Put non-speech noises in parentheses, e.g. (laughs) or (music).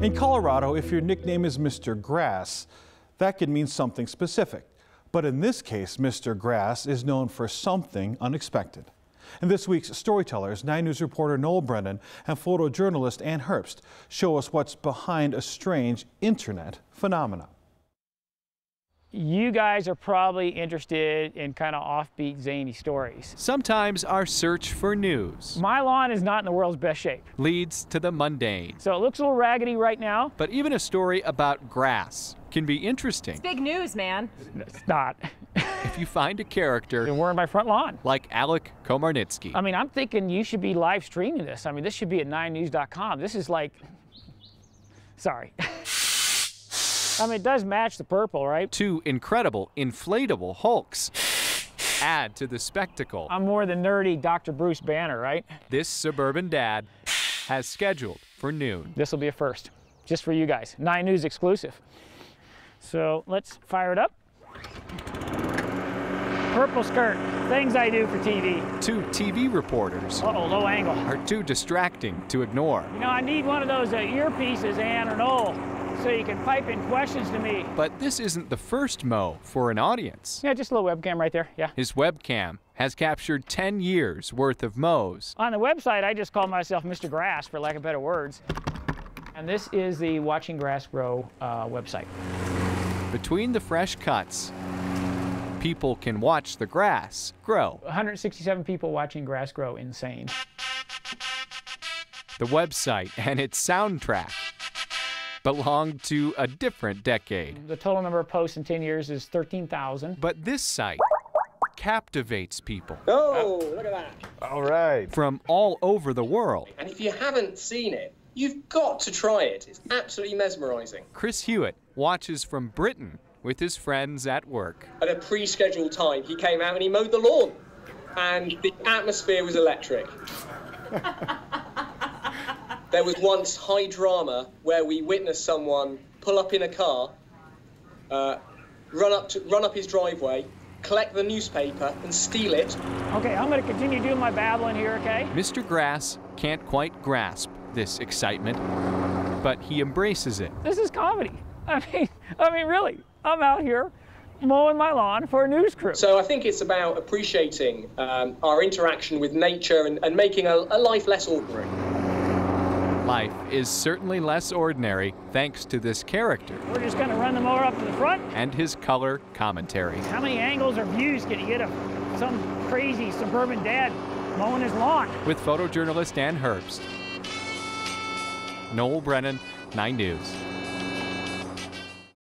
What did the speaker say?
In Colorado, if your nickname is Mr. Grass, that could mean something specific. But in this case, Mr. Grass is known for something unexpected. In this week's Storytellers, 9 News reporter Noel Brennan and photojournalist Ann Herbst show us what's behind a strange internet phenomenon. You guys are probably interested in kind of offbeat, zany stories. Sometimes our search for news My lawn is not in the world's best shape. leads to the mundane. So it looks a little raggedy right now. But even a story about grass can be interesting It's Big news, man. It's not. (laughs) if you find a character and we're in my front lawn. like Alec Komarnitsky. I mean, I'm thinking you should be live streaming this. I mean, this should be at 9news.com. This is like, sorry. (laughs) I mean, it does match the purple, right? Two incredible inflatable hulks add to the spectacle. I'm more than nerdy Dr. Bruce Banner, right? This suburban dad has scheduled for noon. This will be a first, just for you guys. 9 News exclusive. So let's fire it up. Purple skirt, things I do for TV. Two TV reporters Uh-oh, low angle. are too distracting to ignore. You know, I need one of those uh, earpieces, Ann or Noel, so you can pipe in questions to me. But this isn't the first mow for an audience. Yeah, just a little webcam right there, yeah. His webcam has captured 10 years worth of mows. On the website, I just call myself Mr. Grass, for lack of better words. And this is the Watching Grass Grow uh, website. Between the fresh cuts, people can watch the grass grow. 167 people watching grass grow, insane. The website and its soundtrack belong to a different decade. The total number of posts in 10 years is 13,000. But this site captivates people Oh, look at that. All right. from all over the world. And if you haven't seen it, you've got to try it. It's absolutely mesmerizing. Chris Hewitt watches from Britain with his friends at work. At a pre scheduled time, he came out and he mowed the lawn. And the atmosphere was electric. (laughs) there was once high drama where we witnessed someone pull up in a car, uh, run up to, run up his driveway, collect the newspaper, and steal it. Okay, I'm going to continue doing my babbling here, okay? Mr. Grass can't quite grasp this excitement, but he embraces it. This is comedy. I mean, I mean, really, I'm out here mowing my lawn for a news crew. So I think it's about appreciating um, our interaction with nature and, and making a, a life less ordinary. Life is certainly less ordinary thanks to this character We're just going to run the mower up to the front. and his color commentary. How many angles or views can you get of some crazy suburban dad mowing his lawn? With photojournalist Ann Herbst. Noel Brennan, 9 News.